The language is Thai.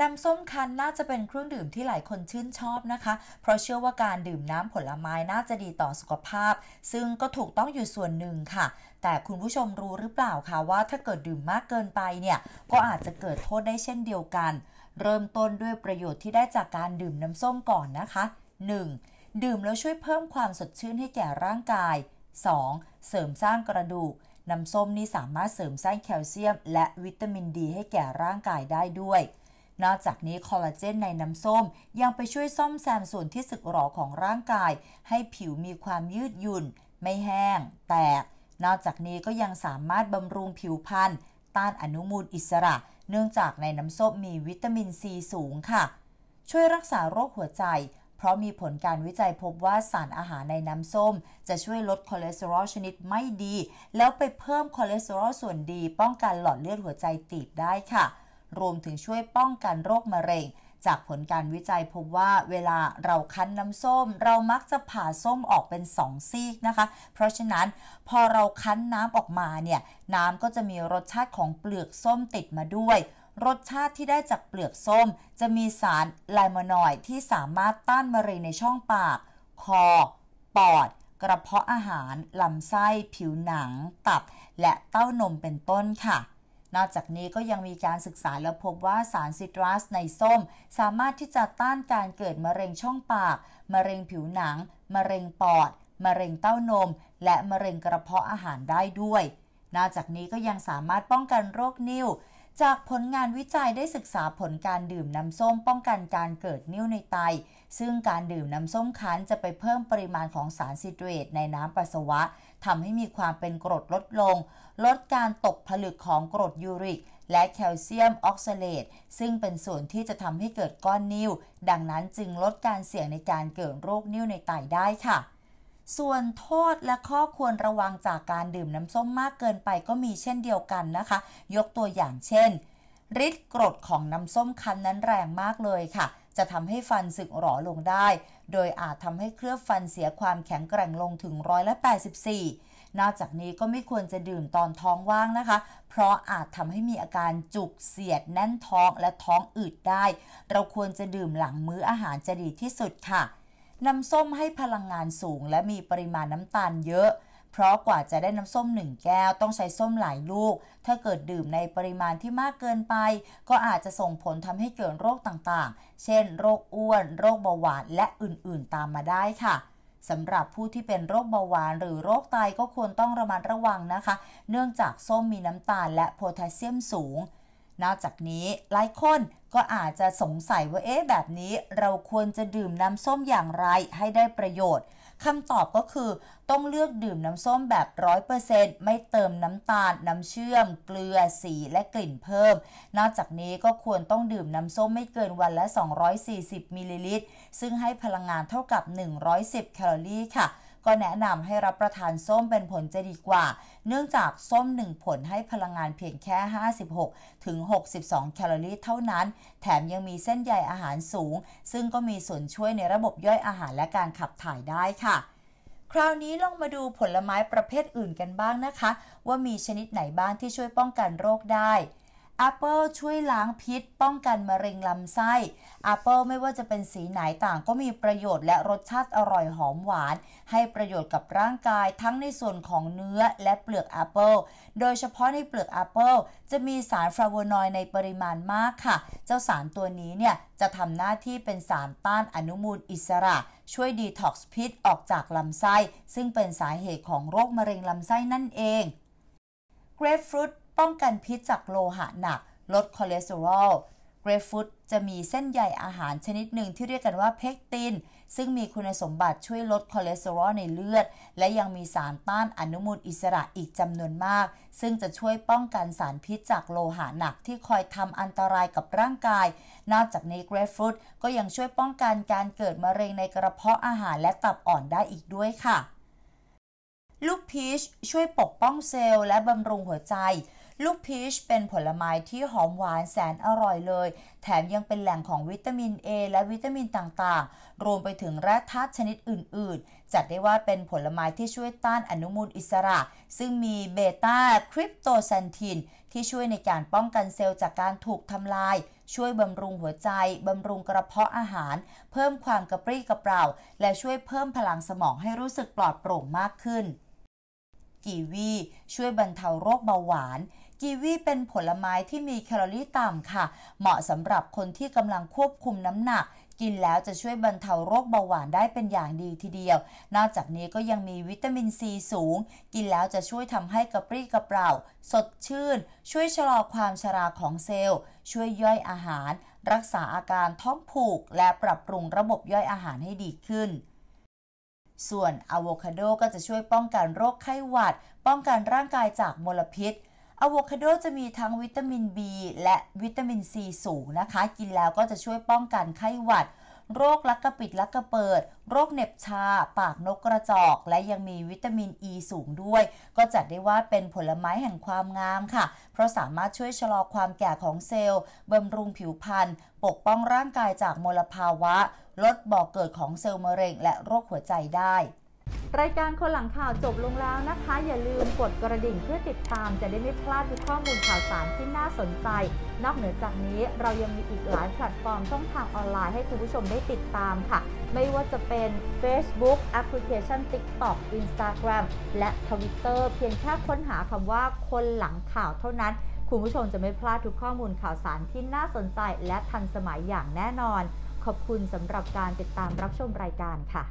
น้ำส้มคั้นน่าจะเป็นเครื่องดื่มที่หลายคนชื่นชอบนะคะ เพราะเชื่อว่าการดื่มน้ำผลไม้น่าจะดีต่อสุขภาพ ซึ่งก็ถูกต้องอยู่ส่วนหนึ่งค่ะ แต่คุณผู้ชมรู้หรือเปล่าคะว่าถ้าเกิดดื่มมากเกินไปเนี่ย ก็อาจจะเกิดโทษได้เช่นเดียวกัน เริ่มต้นด้วยประโยชน์ที่ได้จากการดื่มน้ำส้มก่อนนะคะ 1. ดื่มแล้วช่วยเพิ่มความสดชื่นให้แก่ร่างกาย 2. เสริมสร้างกระดูกน้ำส้มนี่สามารถเสริมสร้างแคลเซียม และวิตามินดีให้แก่ร่างกายได้ด้วย นอกจากนี้คอลลาเจนในน้ำส้มยังไปช่วยซ่อมแซมส่วนที่สึกหรอของร่างกาย ให้ผิวมีความยืดหยุ่น ไม่แห้ง แตก นอกจากนี้ก็ยังสามารถบำรุงผิวพรรณต้านอนุมูลอิสระ เนื่องจากในน้ำส้มมีวิตามินซีสูงค่ะ ช่วยรักษาโรคหัวใจ เพราะมีผลการวิจัยพบว่าสารอาหารในน้ำส้ม จะช่วยลดคอเลสเตอรอลชนิดไม่ดี แล้วไปเพิ่มคอเลสเตอรอลส่วนดี ป้องกันหลอดเลือดหัวใจตีบได้ค่ะ รวมถึงช่วยป้องกันโรคมะเร็ง จากผลการวิจัยพบว่าเวลาเราคั้นน้ำส้ม เรามักจะผ่าส้มออกเป็น2ซีกนะคะ เพราะฉะนั้นพอเราคั้นน้ำออกมาเนี่ยน้ำก็จะมีรสชาติของเปลือกส้มติดมาด้วยรสชาติที่ได้จากเปลือกส้ม จะมีสารไลมอนอยด์ที่สามารถต้านมะเร็งในช่องปาก คอ ปอด กระเพาะอาหาร ลำไส้ ผิวหนัง ตับ และเต้านมเป็นต้นค่ะ นอกจากนี้ก็ยังมีการศึกษาแล้วพบว่าสารซิตรัสในส้ม สามารถที่จะต้านการเกิดมะเร็งช่องปาก มะเร็งผิวหนัง มะเร็งปอด มะเร็งเต้านม และมะเร็งกระเพาะอาหารได้ด้วย นอกจากนี้ก็ยังสามารถป้องกันโรคนิ่วจากผลงานวิจัยได้ศึกษาผลการดื่มน้ำส้มป้องกันการเกิดนิ่วในไต ซึ่งการดื่มน้ำส้มคั้นจะไปเพิ่มปริมาณของสารซิตรเตในน้ำปัสสาวะทำให้มีความเป็นกรดลดลง ลดการตกผลึกของกรดยูริก และแคลเซียมออกซาเลตซึ่งเป็นส่วนที่จะทำให้เกิดก้อนนิ่ว ดังนั้นจึงลดการเสี่ยงในการเกิดโรคนิ่วในไตได้ค่ะส่วนโทษและข้อควรระวังจากการดื่มน้ำส้มมากเกินไปก็มีเช่นเดียวกันนะคะ ยกตัวอย่างเช่นฤทธิ์กรดของน้ำส้มคั้นนั้นแรงมากเลยค่ะ จะทำให้ฟันสึกหรอลงได้ โดยอาจทำให้เคลือบฟันเสียความแข็งแกร่งลงถึงร้อยละ84 นอกจากนี้ก็ไม่ควรจะดื่มตอนท้องว่างนะคะ เพราะอาจทำให้มีอาการจุกเสียดแน่นท้องและท้องอืดได้ เราควรจะดื่มหลังมื้ออาหารจะดีที่สุดค่ะ น้ำส้มให้พลังงานสูงและมีปริมาณน้ำตาลเยอะ เพราะกว่าจะได้น้ำส้มหนึ่งแก้วต้องใช้ส้มหลายลูก ถ้าเกิดดื่มในปริมาณที่มากเกินไป ก็อาจจะส่งผลทำให้เกิดโรคต่างๆ เช่น โรคอ้วน โรคเบาหวาน และอื่นๆ ตามมาได้ค่ะสำหรับผู้ที่เป็นโรคเบาหวาน หรือโรคไตก็ควรต้องระมัดระวังนะคะ เนื่องจากส้มมีน้ำตาลและโพแทสเซียมสูง นอกจากนี้หลายคนก็อาจจะสงสัยว่าเอ๊ะแบบนี้เราควรจะดื่มน้ำส้มอย่างไรให้ได้ประโยชน์คำตอบก็คือต้องเลือกดื่มน้ำส้มแบบร้อยเปอร์เซ็นต์ไม่เติมน้ำตาล น้ำเชื่อม เกลือ สี และกลิ่นเพิ่ม นอกจากนี้ก็ควรต้องดื่มน้ำส้มไม่เกินวันละ 240มิลลิลิตรซึ่งให้พลังงานเท่ากับ 110 แคลอรี่ค่ะ ก็แนะนำให้รับประทานส้มเป็นผลจะดีกว่า เนื่องจากส้ม 1 ผลให้พลังงานเพียงแค่ 56 ถึง 62 แคลอรี่เท่านั้น แถมยังมีเส้นใยอาหารสูง ซึ่งก็มีส่วนช่วยในระบบย่อยอาหารและการขับถ่ายได้ค่ะคราวนี้ลองมาดูผลไม้ประเภทอื่นกันบ้างนะคะ ว่ามีชนิดไหนบ้างที่ช่วยป้องกันโรคได้ แอปเปิลช่วยล้างพิษ ป้องกันมะเร็งลำไส้แอปเปิลไม่ว่าจะเป็นสีไหนต่างก็มีประโยชน์และรสชาติอร่อยหอมหวาน ให้ประโยชน์กับร่างกายทั้งในส่วนของเนื้อและเปลือกแอปเปิลโดยเฉพาะในเปลือกแอปเปิลจะมีสารฟลาโวนอยด์ในปริมาณมากค่ะ เจ้าสารตัวนี้เนี่ยจะทำหน้าที่เป็นสารต้านอนุมูลอิสระ ช่วยดีท็อกซ์พิษออกจากลำไส้ ซึ่งเป็นสาเหตุของโรคมะเร็งลำไส้นั่นเองเกรปฟรุต ป้องกันพิษจากโลหะหนัก ลดคอเลสเตอรอลเกรปฟรุตจะมีเส้นใยอาหารชนิดหนึ่งที่เรียกกันว่าเพกติน ซึ่งมีคุณสมบัติช่วยลดคอเลสเตอรอลในเลือด และยังมีสารต้านอนุมูลอิสระอีกจำนวนมาก ซึ่งจะช่วยป้องกันสารพิษจากโลหะหนักที่คอยทำอันตรายกับร่างกาย นอกจากนี้เกรปฟรุตก็ยังช่วยป้องกันการเกิดมะเร็งในกระเพาะอาหารและตับอ่อนได้อีกด้วยค่ะ ลูกพีชช่วยปกป้องเซลล์และบำรุงหัวใจ ลูกพีชเป็นผลไม้ที่หอมหวานแสนอร่อยเลย แถมยังเป็นแหล่งของวิตามิน A และวิตามินต่างๆ รวมไปถึงแร่ธาตุชนิดอื่น ๆ จัดได้ว่าเป็นผลไม้ที่ช่วยต้านอนุมูลอิสระ ซึ่งมีเบต้าคริปโตแซนทิน ที่ช่วยในการป้องกันเซลล์จากการถูกทำลาย ช่วยบำรุงหัวใจ บำรุงกระเพาะอาหาร เพิ่มความกระปรี้กระเปร่า และช่วยเพิ่มพลังสมองให้รู้สึกปลอดโปร่งมากขึ้น กีวีช่วยบรรเทาโรคเบาหวาน กีวีเป็นผลไม้ที่มีแคลอรี่ต่ำค่ะ เหมาะสำหรับคนที่กำลังควบคุมน้ำหนัก กินแล้วจะช่วยบรรเทาโรคเบาหวานได้เป็นอย่างดีทีเดียว นอกจากนี้ก็ยังมีวิตามินซีสูง กินแล้วจะช่วยทำให้กระปรี้กระเปร่า สดชื่น ช่วยชะลอความชราของเซลล์ ช่วยย่อยอาหาร รักษาอาการท้องผูก และปรับปรุงระบบย่อยอาหารให้ดีขึ้น ส่วนอะโวคาโดก็จะช่วยป้องกันโรคไข้หวัด ป้องกันร่างกายจากมลพิษอะโวคาโดจะมีทั้งวิตามิน B และวิตามินซีสูงนะคะ กินแล้วก็จะช่วยป้องกันไข้หวัด โรคลักกระปิดลักกระเปิด โรคเหน็บชา ปากนกกระจอก และยังมีวิตามิน E สูงด้วย ก็จัดได้ว่าเป็นผลไม้แห่งความงามค่ะ เพราะสามารถช่วยชะลอความแก่ของเซลล์บำรุงผิวพรรณปกป้องร่างกายจากมลภาวะ ลดบ่อเกิดของเซลล์มะเร็ง และโรคหัวใจได้ รายการคนหลังข่าวจบลงแล้วนะคะ อย่าลืมกดกระดิ่งเพื่อติดตามจะได้ไม่พลาดทุกข้อมูลข่าวสารที่น่าสนใจ นอกเหนือจากนี้เรายังมีอีกหลายแพลตฟอร์มช่องทางออนไลน์ให้คุณผู้ชมได้ติดตามค่ะ ไม่ว่าจะเป็น Facebook แอปพลิเคชัน TikTok Instagram และ Twitter เพียงแค่ค้นหาคำว่าคนหลังข่าวเท่านั้นคุณผู้ชมจะไม่พลาดทุกข้อมูลข่าวสารที่น่าสนใจและทันสมัยอย่างแน่นอน ขอบคุณสำหรับการติดตามรับชมรายการค่ะ